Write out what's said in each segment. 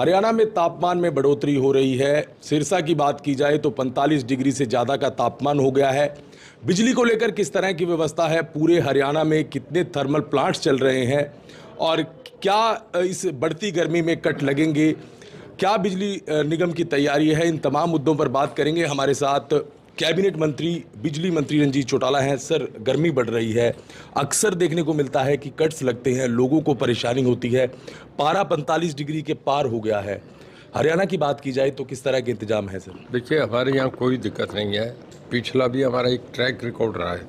हरियाणा में तापमान में बढ़ोतरी हो रही है। सिरसा की बात की जाए तो 45 डिग्री से ज़्यादा का तापमान हो गया है। बिजली को लेकर किस तरह की व्यवस्था है? पूरे हरियाणा में कितने थर्मल प्लांट्स चल रहे हैं? और क्या इस बढ़ती गर्मी में कट लगेंगे? क्या बिजली निगम की तैयारी है? इन तमाम मुद्दों पर बात करेंगे हमारे साथ कैबिनेट मंत्री, बिजली मंत्री रंजीत चौटाला हैं। सर, गर्मी बढ़ रही है। अक्सर देखने को मिलता है कि कट्स लगते हैं, लोगों को परेशानी होती है। पारा पैंतालीस डिग्री के पार हो गया है। हरियाणा की बात की जाए तो किस तरह के इंतज़ाम है, सर? देखिए, हमारे यहाँ कोई दिक्कत नहीं है। पिछला भी हमारा एक ट्रैक रिकॉर्ड रहा है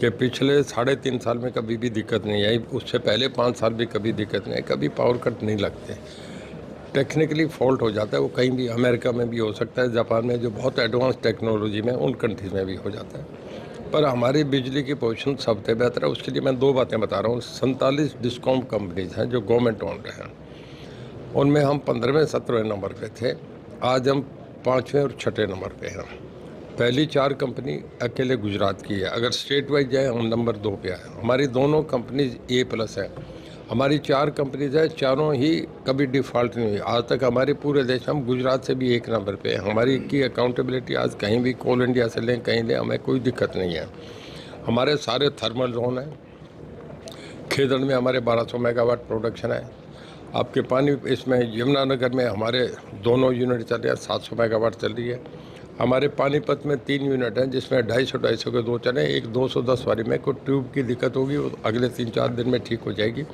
कि पिछले साढ़े तीन साल में कभी भी दिक्कत नहीं आई। उससे पहले पाँच साल भी कभी दिक्कत नहीं आई। कभी पावर कट नहीं लगते। टेक्निकली फॉल्ट हो जाता है, वो कहीं भी अमेरिका में भी हो सकता है जापान में जो बहुत एडवांस टेक्नोलॉजी में, उन कंट्रीज़ में भी हो जाता है। पर हमारी बिजली की पोजिशन सबसे बेहतर है। उसके लिए मैं दो बातें बता रहा हूँ। सैंतालीस डिस्कॉम कंपनीज़ हैं जो गवर्नमेंट ओन्ड हैं। उनमें हम पंद्रहवें, सत्रहवें नंबर पे थे। आज हम पाँचवें और छठे नंबर पे हैं। पहली चार कंपनी अकेले गुजरात की है। अगर स्टेट वाइज जाए, हम नंबर दो पे आए हमारी दोनों कंपनीज़ ए प्लस है। हमारी चार कंपनीज़ है, चारों ही कभी डिफ़ॉल्ट नहीं हुई। आज तक हमारे पूरे देश, हम गुजरात से भी एक नंबर पे हमारी की अकाउंटेबिलिटी आज कहीं भी कोल इंडिया से लें, कहीं लें, हमें कोई दिक्कत नहीं है। हमारे सारे थर्मल जोन हैं। खेदड़ में हमारे 1200 मेगावाट प्रोडक्शन है। आपके पानी इसमें यमुनानगर में हमारे दोनों यूनिट चल रहे हैं, सात सौ मेगावाट चल रही है। हमारे पानीपत में तीन यूनिट हैं, जिसमें ढाई सौ ढाई सौ के दो चले एक दो सौ दस वाली में कोई ट्यूब की दिक्कत होगी, वो अगले तीन चार दिन में ठीक हो जाएगी।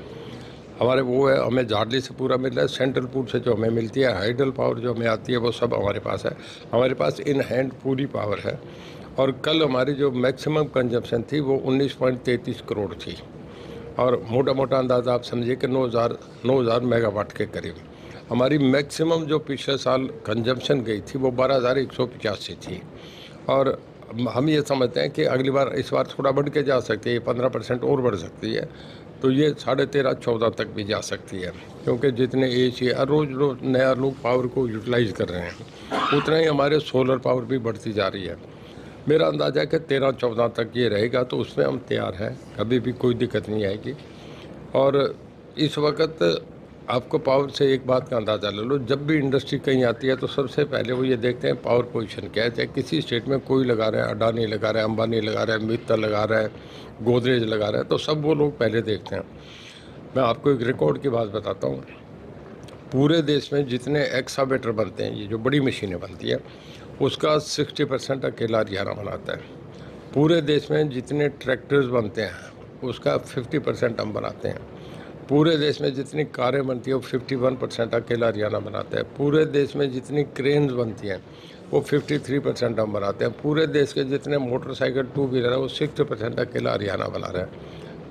हमारे वो है, हमें जाडली से पूरा मिल रहा है सेंट्रल पूल से जो हमें मिलती है हाइडल पावर जो हमें आती है, वो सब हमारे पास है। हमारे पास इन हैंड पूरी पावर है। और कल हमारी जो मैक्सिमम कंजप्शन थी, वो उन्नीस पॉइंट तैंतीस करोड़ थी। और मोटा मोटा अंदाज़ा आप समझिए कि नौ हज़ार नौ हज़ार मेगावाट के करीब। हमारी मैक्सिमम जो पिछले साल कंजम्पशन गई थी, वो बारह हज़ार एक सौ थी। और हम ये समझते हैं कि अगली बार, इस बार थोड़ा बढ़ के जा सकती है पंद्रह परसेंट और बढ़ सकती है। तो ये साढ़े तेरह, चौदह तक भी जा सकती है। क्योंकि जितने एज है रोज़ रोज़ नया लोग पावर को यूटिलाइज कर रहे हैं। उतना ही हमारे सोलर पावर भी बढ़ती जा रही है। मेरा अंदाज़ा है कि तेरह, चौदह तक ये रहेगा तो उसमें हम तैयार हैं। कभी भी कोई दिक्कत नहीं आएगी। और इस वक्त आपको पावर से एक बात का अंदाज़ा ले लो, जब भी इंडस्ट्री कहीं आती है तो सबसे पहले वो ये देखते हैं पावर पोजीशन क्या है। चाहे किसी स्टेट में कोई लगा रहा है अडानी लगा रहा है अंबानी लगा रहा है मित्तल लगा रहा है, गोदरेज लगा रहा है तो सब वो लोग पहले देखते हैं। मैं आपको एक रिकॉर्ड की बात बताता हूँ। पूरे देश में जितने एक्सावेटर बनते हैं, ये जो बड़ी मशीनें बनती हैं, उसका सिक्सटी परसेंट अकेला हरियाणा बनाता है। पूरे देश में जितने ट्रैक्टर्स बनते हैं, उसका फिफ्टी परसेंट हम बनाते हैं। पूरे देश में जितनी कारें बनती हैं वो फिफ्टी वन परसेंट अकेला हरियाणा बनाता है। पूरे देश में जितनी क्रेन्स बनती हैं वो 53 परसेंट हम बनाते हैं। पूरे देश के जितने मोटरसाइकिल टू व्हीलर है वो सिक्सटी परसेंट अकेला हरियाणा बना रहा है।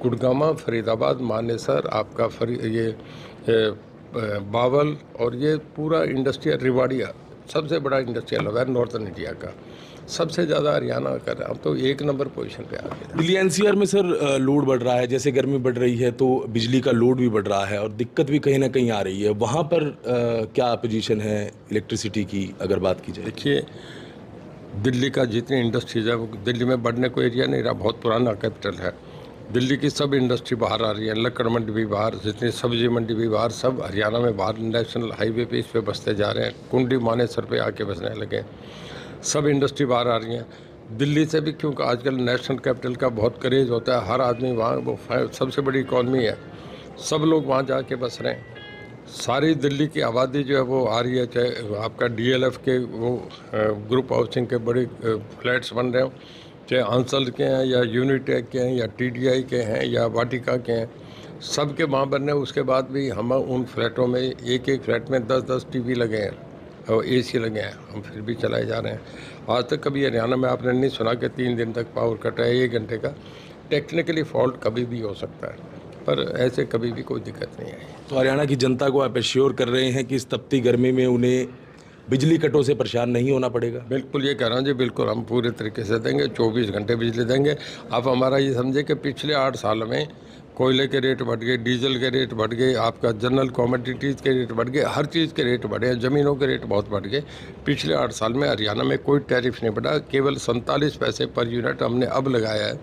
गुड़गामा फरीदाबाद मानेसर आपका फरी ये, ये बावल और ये पूरा इंडस्ट्रियल रिवाड़िया सबसे बड़ा इंडस्ट्रियल है नॉर्थन इंडिया का। सबसे ज़्यादा हरियाणा कर रहा है। अब तो एक नंबर पोजीशन पे आ गया दिल्ली एनसीआर में सर लोड बढ़ रहा है जैसे गर्मी बढ़ रही है तो बिजली का लोड भी बढ़ रहा है और दिक्कत भी कहीं ना कहीं आ रही है। वहाँ पर आ, क्या पोजीशन है इलेक्ट्रिसिटी की अगर बात की जाए? देखिए दिल्ली का जितनी इंडस्ट्रीज़ है वो दिल्ली में बढ़ने को एरिया नहीं रहा बहुत पुराना कैपिटल है। दिल्ली की सब इंडस्ट्री बाहर आ रही है लक्कड़ मंडी भी बाहर जितनी सब्ज़ी मंडी भी बाहर सब हरियाणा में बाहर नेशनल हाईवे पे इस पे बसते जा रहे हैं। कुंडी मानेसर पे आके बसने लगे सब इंडस्ट्री बाहर आ रही हैं। दिल्ली से भी क्योंकि आजकल नेशनल कैपिटल का बहुत क्रेज़ होता है, हर आदमी वहाँ, वो सबसे बड़ी इकॉनमी है। सब लोग वहाँ जा के बस रहे हैं। सारी दिल्ली की आबादी जो है वो आ रही है, चाहे आपका डीएलएफ के वो ग्रुप हाउसिंग के बड़े फ्लैट्स बन रहे हो, चाहे आंसल के हैं या यूनिटेक के हैं या टीडीआई के हैं या वाटिका के हैं सब के वहाँ बनने उसके बाद भी हम उन फ्लैटों में एक एक फ्लैट में दस दस टीवी लगे हैं। और ए सी लगे हैं हम फिर भी चलाए जा रहे हैं। आज तक कभी हरियाणा में आपने नहीं सुना कि तीन दिन तक पावर कट है एक घंटे का। टेक्निकली फॉल्ट कभी भी हो सकता है पर ऐसे कभी भी कोई दिक्कत नहीं आई तो हरियाणा की जनता को आप एश्योर कर रहे हैं कि इस तपती गर्मी में उन्हें बिजली कटों से परेशान नहीं होना पड़ेगा? बिल्कुल ये कह रहा हूँ जी बिल्कुल हम पूरे तरीके से देंगे 24 घंटे बिजली देंगे। आप हमारा ये समझे कि पिछले आठ साल में कोयले के रेट बढ़ गए, डीजल के रेट बढ़ गए, आपका जनरल कॉमोडिटीज़ के रेट बढ़ गए, हर चीज़ के रेट बढ़े, ज़मीनों के रेट बहुत बढ़ गए। पिछले आठ साल में हरियाणा में कोई टैरिफ नहीं बढ़ा, केवल सैंतालीस पैसे पर यूनिट हमने अब लगाया है।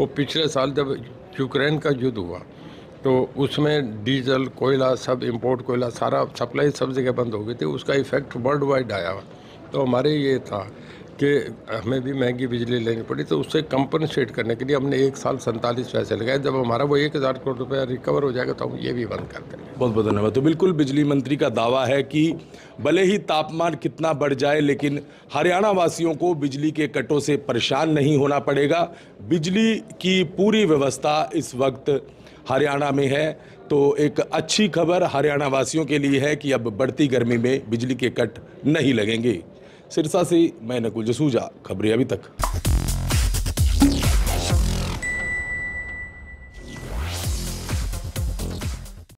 वो पिछले साल जब यूक्रेन का युद्ध हुआ तो उसमें डीजल, कोयला, सब इम्पोर्ट कोयला, सारा सप्लाई सब जगह बंद हो गई थी, उसका इफ़ेक्ट वर्ल्ड वाइड आया। तो हमारे ये था कि हमें भी महँगी बिजली लेनी पड़ी तो उससे कंपनसेट करने के लिए हमने एक साल सैंतालीस पैसे लगाए। जब हमारा वो एक हज़ार करोड़ रुपया रिकवर हो जाएगा तो हम ये भी बंद कर देंगे। बहुत बहुत धन्यवाद। तो बिल्कुल बिजली मंत्री का दावा है कि भले ही तापमान कितना बढ़ जाए, लेकिन हरियाणा वासियों को बिजली के कटों से परेशान नहीं होना पड़ेगा। बिजली की पूरी व्यवस्था इस वक्त हरियाणा में है। तो एक अच्छी खबर हरियाणा वासियों के लिए है कि अब बढ़ती गर्मी में बिजली के कट नहीं लगेंगे। सिरसा से मैं नकुल जसूजा खबरें अभी तक।